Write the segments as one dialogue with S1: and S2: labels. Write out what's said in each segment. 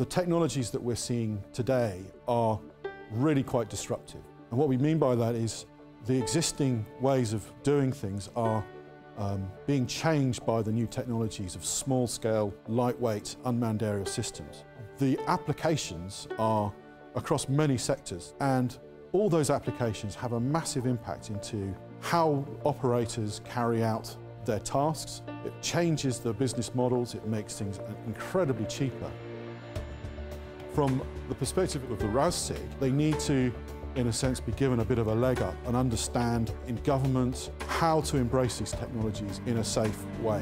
S1: The technologies that we're seeing today are really quite disruptive. And what we mean by that is the existing ways of doing things are um, being changed by the new technologies of small-scale, lightweight, unmanned aerial systems. The applications are across many sectors and all those applications have a massive impact into how operators carry out their tasks. It changes the business models, it makes things incredibly cheaper. From the perspective of the RAS SIG, they need to, in a sense, be given a bit of a leg up and understand in government how to embrace these technologies in a safe way.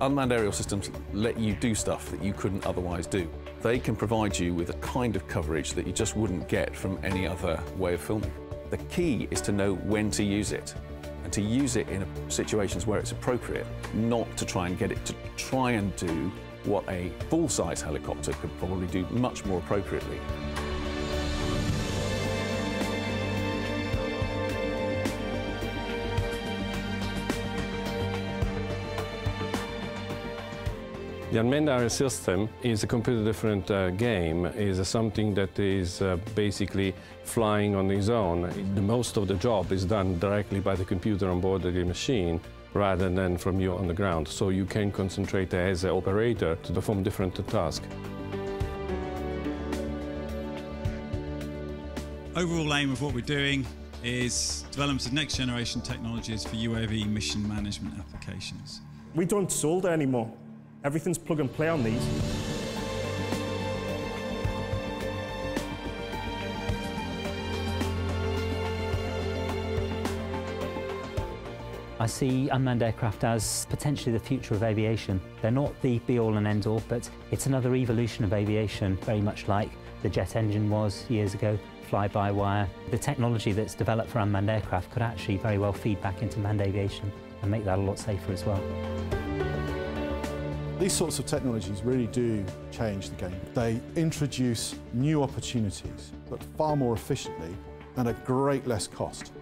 S2: Unmanned aerial systems let you do stuff that you couldn't otherwise do. They can provide you with a kind of coverage that you just wouldn't get from any other way of filming. The key is to know when to use it to use it in situations where it's appropriate, not to try and get it to try and do what a full-size helicopter could probably do much more appropriately.
S3: The unmanned aerial system is a completely different uh, game. It is something that is uh, basically flying on its own. The most of the job is done directly by the computer on board the machine rather than from you on the ground. So you can concentrate as an operator to perform different tasks.
S4: Overall aim of what we're doing is development of next generation technologies for UAV mission management applications.
S5: We don't solder anymore. Everything's plug and play on these.
S6: I see unmanned aircraft as potentially the future of aviation. They're not the be-all and end-all, but it's another evolution of aviation, very much like the jet engine was years ago, fly-by-wire. The technology that's developed for unmanned aircraft could actually very well feed back into manned aviation and make that a lot safer as well.
S1: These sorts of technologies really do change the game. They introduce new opportunities, but far more efficiently and at great less cost.